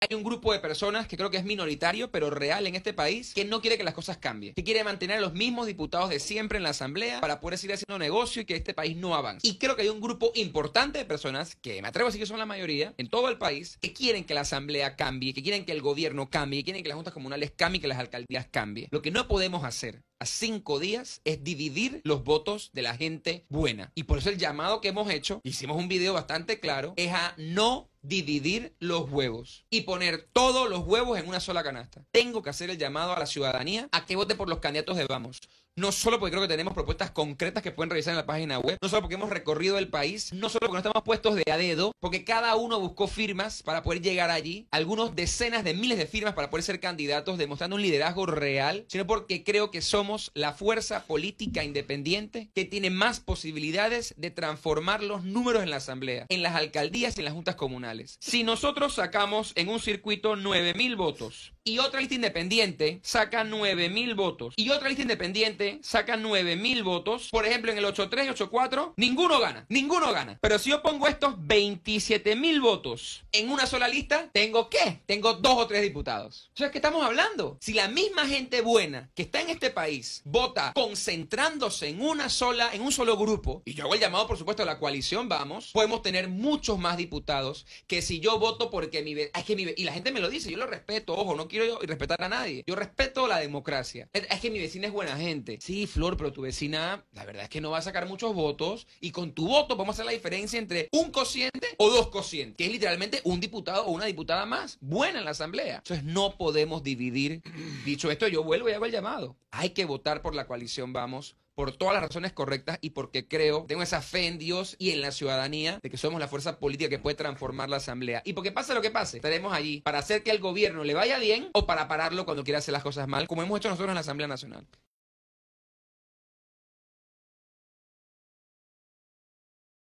Hay un grupo de personas que creo que es minoritario, pero real en este país, que no quiere que las cosas cambien, que quiere mantener a los mismos diputados de siempre en la Asamblea para poder seguir haciendo negocio y que este país no avance. Y creo que hay un grupo importante de personas, que me atrevo a decir que son la mayoría, en todo el país, que quieren que la Asamblea cambie, que quieren que el gobierno cambie, que quieren que las juntas comunales cambien, que las alcaldías cambien. Lo que no podemos hacer a cinco días es dividir los votos de la gente buena. Y por eso el llamado que hemos hecho, hicimos un video bastante claro, es a no dividir los huevos y poner todos los huevos en una sola canasta. Tengo que hacer el llamado a la ciudadanía a que vote por los candidatos de Vamos. No solo porque creo que tenemos propuestas concretas que pueden revisar en la página web, no solo porque hemos recorrido el país, no solo porque no estamos puestos de a dedo, porque cada uno buscó firmas para poder llegar allí, algunos decenas de miles de firmas para poder ser candidatos, demostrando un liderazgo real, sino porque creo que somos la fuerza política independiente que tiene más posibilidades de transformar los números en la asamblea, en las alcaldías y en las juntas comunales. Si nosotros sacamos en un circuito 9000 votos y otra lista independiente saca 9000 votos y otra lista independiente saca 9000 votos, por ejemplo en el 83 y 84, ninguno gana, ninguno gana. Pero si yo pongo estos 27000 votos en una sola lista, ¿tengo qué? Tengo dos o tres diputados. O sea, ¿qué estamos hablando? Si la misma gente buena que está en este país vota concentrándose en una sola, en un solo grupo, y yo hago el llamado, por supuesto, a la coalición, vamos, podemos tener muchos más diputados que si yo voto porque mi, es que mi, y la gente me lo dice, yo lo respeto, ojo, no quiero yo respetar a nadie. Yo respeto la democracia. Es que mi vecina es buena gente. Sí, Flor, pero tu vecina, la verdad es que no va a sacar muchos votos. Y con tu voto vamos a hacer la diferencia entre un cociente o dos cocientes, que es literalmente un diputado o una diputada más buena en la asamblea. Entonces no podemos dividir. Dicho esto, yo vuelvo y hago el llamado. Hay que votar por la coalición Vamos por todas las razones correctas y porque creo, tengo esa fe en Dios y en la ciudadanía de que somos la fuerza política que puede transformar la asamblea. Y porque pase lo que pase, estaremos allí para hacer que al gobierno le vaya bien o para pararlo cuando quiera hacer las cosas mal, como hemos hecho nosotros en la Asamblea Nacional.